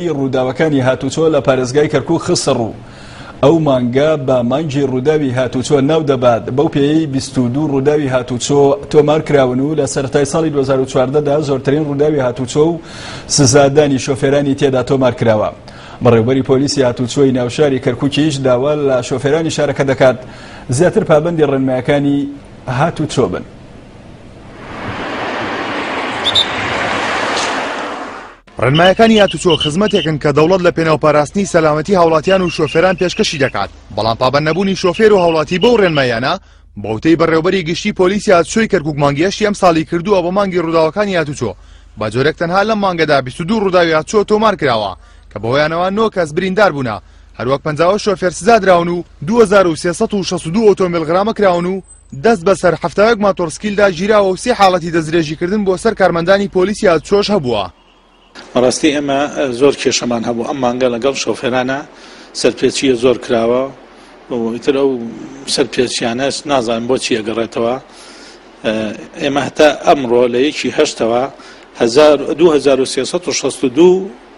ی ڕووداوەکانی هاتوچۆ لە پارێزگای کەرکوک خستەڕوو، ئەو مانگە بە مانگی ڕووداوی هاتوچۆ ناودەبات، بەو پێیەی بیست و دوو ڕووداوی هاتوچۆ تۆمارکراون و لە سەرەتای ساڵی دوو هەزار و چواردە دا زۆرترین ڕووداوی هاتوچۆ و سزادانی شۆفێرانی تێدا تۆمارکراوە. بەڕێوبەری پۆلیسی هاتوچۆی ناوشاری کەرکوکیش داوا لە شۆفێرانی شارەکە دەکات زیاتر پابەندی ڕێنمایەکانی هاتوچۆ بن. ڕێنمایەکانی هاتوچۆ خزمەتێکن کە دەوڵەت لە پێناو پاراستنی سەلامەتی هاوڵاتیان و شۆفێران پێشکەشی دەکات، بەڵام پابەند نەبوونی شۆفێر و هاوڵاتی بەو ڕێنماییانە، بە وتەی بەڕێوەبەری گشتی پۆلیسی هاتوچۆی کەرکوک مانگی هەشتی ئەمساڵی کردووە بە مانگی ڕووداوەکانی هاتوچۆ، بە جۆرێک تەنها لەم مانگەدا بیست و دوو ڕووداوی هاتوچۆ تۆمار کراوە کە بەهۆیانەوە نۆ کەس بریندار بوونە، هەروەک پەنجا و هەشت شۆفێر سزا دراون و دوو هەزار و سێ سەد و شەست و دوو ئۆتۆمبێل غرامە کراون و. دەست بەسەر حەفتا و یەک ماتۆڕسکیلدا گیراوە و سێ حاڵەتی دەستدرێژیکردن بۆ سەر کارمەندانی پۆلیسی هاتوچۆش هەبووە. بەڕاستی ئێمە زۆر کێشەمان هەبوو ئەم مانگە لەگەڵ شۆفێرانە سەرپێچییە زۆر کراوە و ئیتر ئەو سەرپێچیانەش نازانم بۆچی ئەگەڕێتەوە ئێمە هەتا ئەمڕۆ لە یەکی هەشتەوە 2362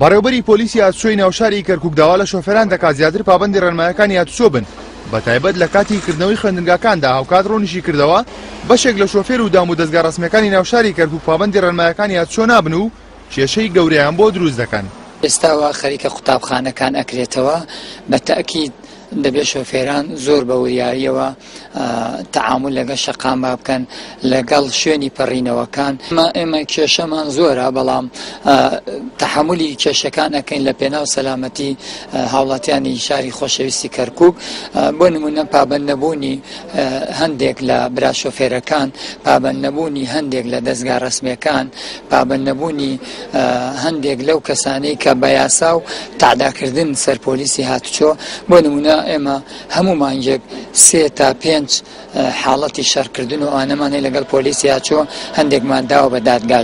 بەڕێوبەری پۆلیسی هاتوچۆی ناوشاری کەرکوک داوا لە شۆفێران دەکات زیاتر پابەندی ڕێنمایەکانی هاتوچۆ بن بەتایبەت لە کاتی کردنەوەی خوێندنگاکاندا هاوکات ڕونیشیکردەوە بەشێک لە شۆفێر و دام و دەزگا ڕەسمیەکانی ناوشاری کەرکوک پابەندی ڕێنمایەکانی هاتوچۆ نابن و کێشەی گەورەیان بۆ دروست دەکەن. ئێستا وا خەریکە قوتابخانەکان ئەکرێتەوە بە تەئکید دەبێ شۆفێران زۆر بە وریاریەوە تەعامول لەگەڵ شەقامە بکەن لەگەڵ شوێنی پەڕینەوەکان ما ئێمە کێشەمان زۆرە بەڵام تحملی کێشەکان ئەەکەین لە پێناو سەلامەتی هاوڵاتیانی شاری خۆشەویستی کەرکک بۆ نمونە پابند نەبوونی هەندێک لە براشۆفێرەکان پابند نەبوونی هەندێک لە دەستگا ڕسمەکان پابند نەبوونی هەندێک لەو کەسانی کە بە یاسا و تعداکردن سەر پۆلیسی هاتوچۆ بۆ نمونە ئێمە هەموو مانگێک سێ تا پێنج حاڵەتی شەڕکردن و ئانەمان هەیە لەگەڵ پۆلیس یاچۆ هەندێکمان داوە بە دادگا.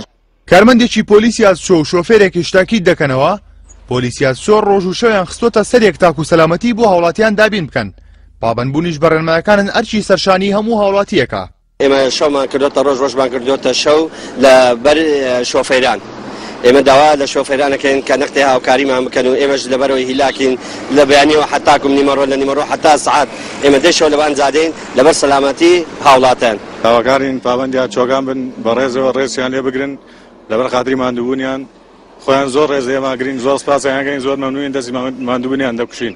کارمەندێکی پۆلیس یاچۆ و شۆفێرێکیش تاکید دەکەنەوە، پۆلیس یاچۆ ڕۆژ و شەویان خستووەتە سەر یەک تاکوو سەلامەتی بۆ هاوڵاتیان دابین بکەن، پابەندبوونیش بە ڕێنمایەکانن ئەرکی سەرشانی هەموو هاوڵاتییەکە. ئێمە شەومان کردۆتە ڕۆژ ڕۆژمان کردۆتە شەو لە بەر شۆفەیران. ئێمە داوا لە شۆفێرانەکەین کە نەختی هاوکاریمان بکەن و ئێمەش لەبەرەوەی هیلاکین لە بەیانەوە حتاکم نیمەڕۆ لە نیمەڕۆ حتا سعات ئێمە دەشەوە لەبان زادین لەبەر سەلامەتی هاوڵاتیان داواکارین پابەندی چۆگان بن بەڕێزەوە ڕێسیان لێ بگرن لەبەر خاتری ماندووبوونیان. خۆیان زۆر ڕێزی ئێمە ئەگرین زۆر سپاسیان ئەکەین زۆر مەمنونین دەستی ماندووبوونیان دەکوشین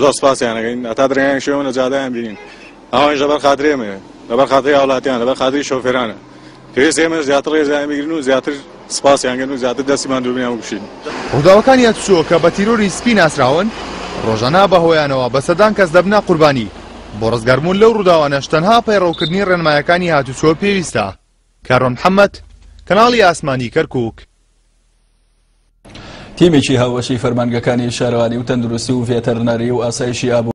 زۆر سپاسیان ئەکەین هەتا درەنگانی شەویان لە جادەیان بینین ئەوانیش لەبەر خاتری ئێمەیە لەبەر خاتری هاوڵاتیان لەبەر خاتری شۆفێرانە پێویست ئێمە زیاتر ڕێزیان بگرین و زیاتر سپاسیان گەن و زیاتر دەستی ماندووبوونیان بکوشین. ڕووداوەکانی ئەتچۆ کە بە تیرۆری سپی ناسراون، ڕۆژانە بە هۆیانەوە بە سەدان کەس دەبنە قوربانی، بۆ ڕزگاربوون لەو ڕووداوانەش تەنها پەیڕەوکردنی ڕێنمایەکانی هاتوچۆ پێویستە. کارۆ محەمەد، کەناڵی ئاسمانی کەرکووک. تیمێکی هاوبەشی فەرمانگەکانی شارەوانی و تەندروستی و ڤێتەرنەری و ئاسایشی ئابووری،